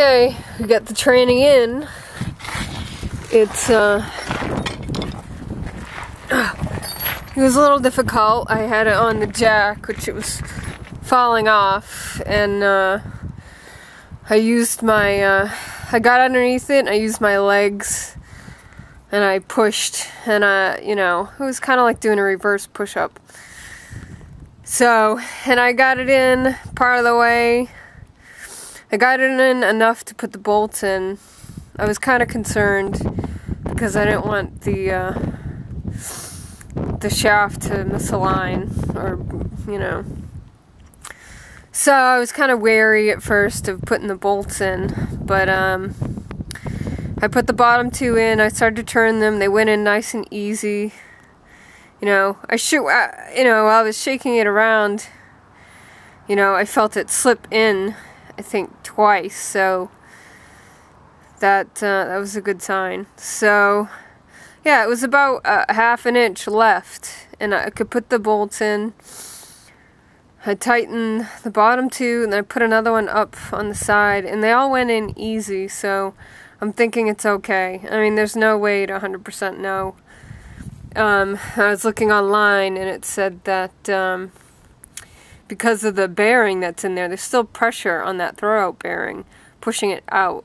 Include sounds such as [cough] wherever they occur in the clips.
Okay, we got the tranny in. It's, uh, [sighs] it was a little difficult. I had it on the jack, which it was falling off, and, uh, I used my, uh, I got underneath it, I used my legs, and I pushed, and, uh, you know, it was kind of like doing a reverse push-up. So, and I got it in part of the way, I got it in enough to put the bolts in. I was kind of concerned because I didn't want the uh, the shaft to misalign or you know. So I was kind of wary at first of putting the bolts in, but um, I put the bottom two in. I started to turn them. They went in nice and easy. You know, I shoot. You know, while I was shaking it around, you know, I felt it slip in I think twice, so that uh, that was a good sign. So yeah, it was about a half an inch left, and I could put the bolts in. I tightened the bottom two, and I put another one up on the side, and they all went in easy. So I'm thinking it's okay. I mean, there's no way to 100% know. Um, I was looking online, and it said that. Um, because of the bearing that's in there, there's still pressure on that throwout bearing, pushing it out.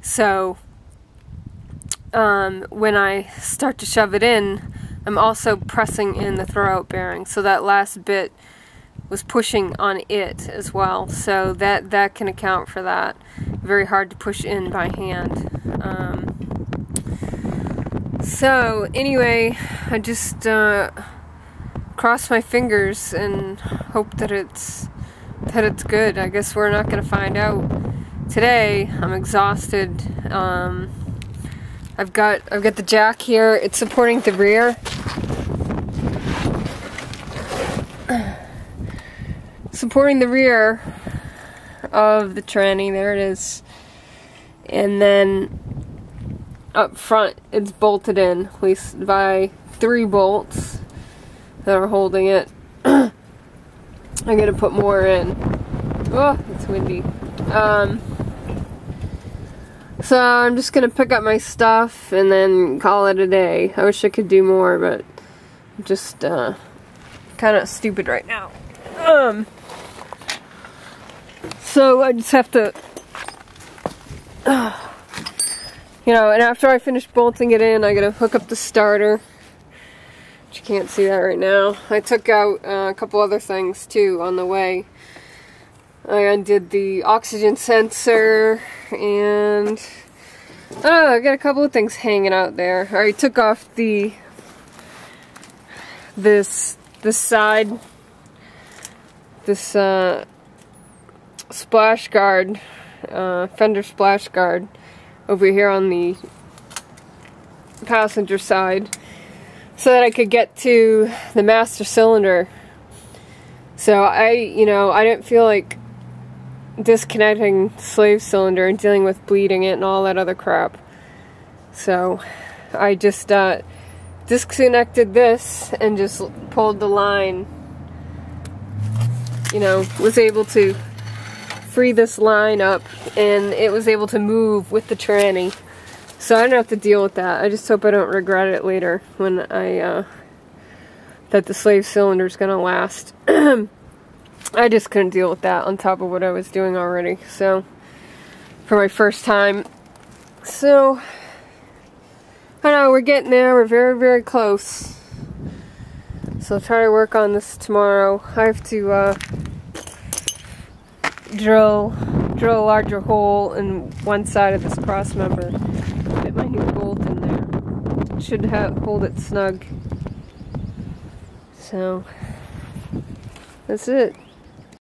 So um, when I start to shove it in, I'm also pressing in the throwout bearing. So that last bit was pushing on it as well. So that, that can account for that. Very hard to push in by hand. Um, so anyway, I just... Uh, cross my fingers and hope that it's that it's good. I guess we're not to find out today. I'm exhausted. Um, I've got I've got the jack here. It's supporting the rear. [clears throat] supporting the rear of the tranny. There it is. And then up front, it's bolted in, at least by three bolts that are holding it. [clears throat] I'm gonna put more in. Oh, it's windy. Um, so I'm just gonna pick up my stuff and then call it a day. I wish I could do more, but I'm just uh, kind of stupid right now. Um, so I just have to, uh, [sighs] you know, and after I finish bolting it in, I gotta hook up the starter you can't see that right now. I took out uh, a couple other things too on the way. I undid the oxygen sensor and oh, I got a couple of things hanging out there. I took off the this this side this uh, splash guard uh, fender splash guard over here on the passenger side so that I could get to the master cylinder. So I, you know, I didn't feel like disconnecting slave cylinder and dealing with bleeding it and all that other crap. So I just uh, disconnected this and just pulled the line. You know, was able to free this line up and it was able to move with the tranny. So I don't have to deal with that. I just hope I don't regret it later when I, uh, that the slave cylinder is going to last. [clears throat] I just couldn't deal with that on top of what I was doing already. So, for my first time. So, I know, we're getting there. We're very, very close. So I'll try to work on this tomorrow. I have to, uh, drill, drill a larger hole in one side of this cross member fit my new bolt in there. Should hold it snug. So, that's it.